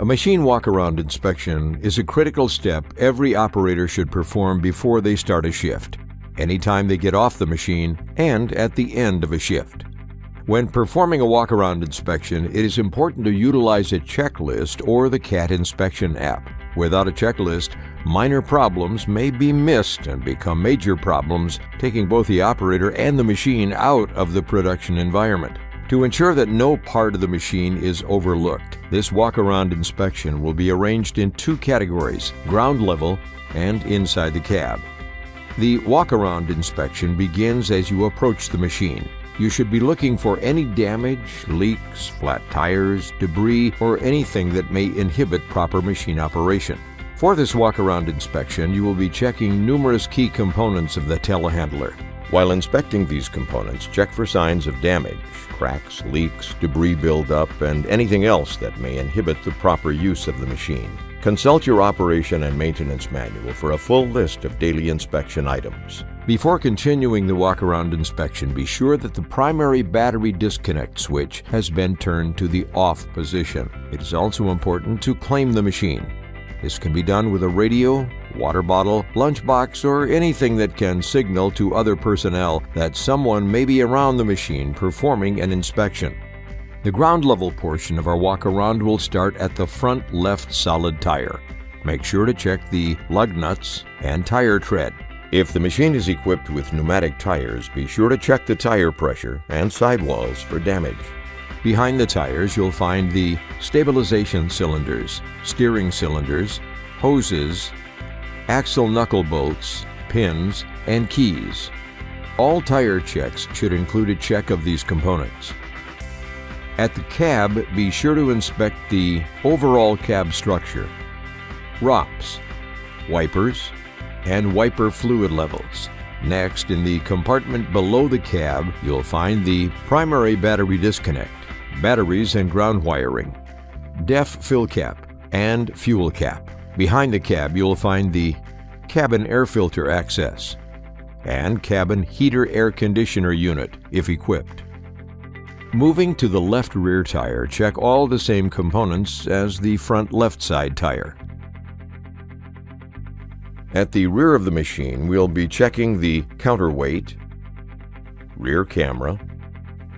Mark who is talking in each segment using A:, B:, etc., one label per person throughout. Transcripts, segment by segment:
A: A machine walk-around inspection is a critical step every operator should perform before they start a shift, anytime they get off the machine, and at the end of a shift. When performing a walk-around inspection, it is important to utilize a checklist or the CAT inspection app. Without a checklist, minor problems may be missed and become major problems, taking both the operator and the machine out of the production environment. To ensure that no part of the machine is overlooked, this walk-around inspection will be arranged in two categories, ground level and inside the cab. The walk-around inspection begins as you approach the machine. You should be looking for any damage, leaks, flat tires, debris, or anything that may inhibit proper machine operation. For this walk-around inspection, you will be checking numerous key components of the telehandler. While inspecting these components, check for signs of damage, cracks, leaks, debris buildup, and anything else that may inhibit the proper use of the machine. Consult your operation and maintenance manual for a full list of daily inspection items. Before continuing the walk-around inspection, be sure that the primary battery disconnect switch has been turned to the off position. It is also important to claim the machine. This can be done with a radio, water bottle, lunchbox, or anything that can signal to other personnel that someone may be around the machine performing an inspection. The ground level portion of our walk around will start at the front left solid tire. Make sure to check the lug nuts and tire tread. If the machine is equipped with pneumatic tires, be sure to check the tire pressure and sidewalls for damage. Behind the tires, you'll find the stabilization cylinders, steering cylinders, hoses, axle knuckle bolts, pins, and keys. All tire checks should include a check of these components. At the cab, be sure to inspect the overall cab structure, ROPS, wipers, and wiper fluid levels. Next, in the compartment below the cab, you'll find the primary battery disconnect batteries and ground wiring, DEF fill cap, and fuel cap. Behind the cab, you'll find the cabin air filter access and cabin heater air conditioner unit if equipped. Moving to the left rear tire, check all the same components as the front left side tire. At the rear of the machine, we'll be checking the counterweight, rear camera,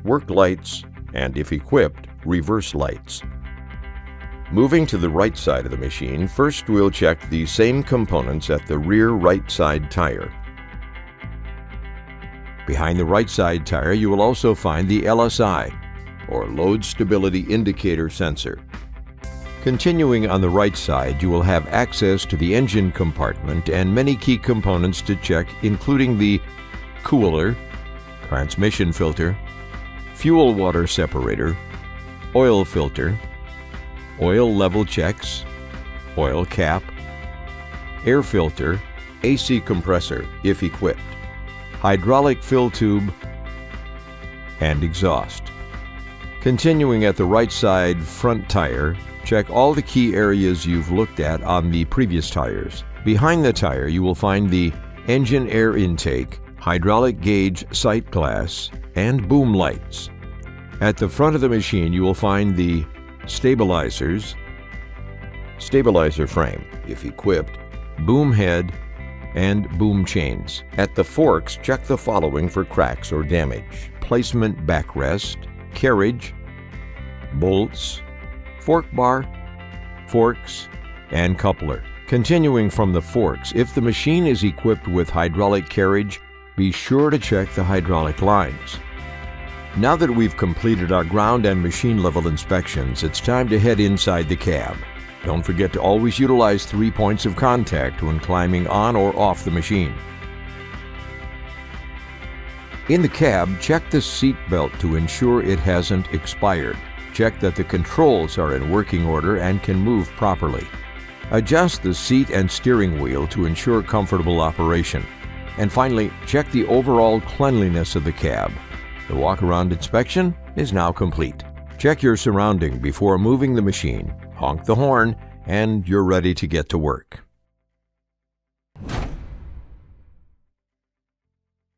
A: work lights, and if equipped, reverse lights. Moving to the right side of the machine, first we'll check the same components at the rear right side tire. Behind the right side tire, you will also find the LSI, or Load Stability Indicator Sensor. Continuing on the right side, you will have access to the engine compartment and many key components to check, including the cooler, transmission filter, fuel water separator, oil filter, oil level checks, oil cap, air filter, AC compressor if equipped, hydraulic fill tube, and exhaust. Continuing at the right side front tire, check all the key areas you've looked at on the previous tires. Behind the tire, you will find the engine air intake, hydraulic gauge sight glass, and boom lights. At the front of the machine, you will find the stabilizers, stabilizer frame, if equipped, boom head, and boom chains. At the forks, check the following for cracks or damage. Placement backrest, carriage, bolts, fork bar, forks, and coupler. Continuing from the forks, if the machine is equipped with hydraulic carriage, be sure to check the hydraulic lines. Now that we've completed our ground and machine level inspections, it's time to head inside the cab. Don't forget to always utilize three points of contact when climbing on or off the machine. In the cab, check the seat belt to ensure it hasn't expired. Check that the controls are in working order and can move properly. Adjust the seat and steering wheel to ensure comfortable operation. And finally, check the overall cleanliness of the cab. The walk-around inspection is now complete. Check your surrounding before moving the machine, honk the horn, and you're ready to get to work.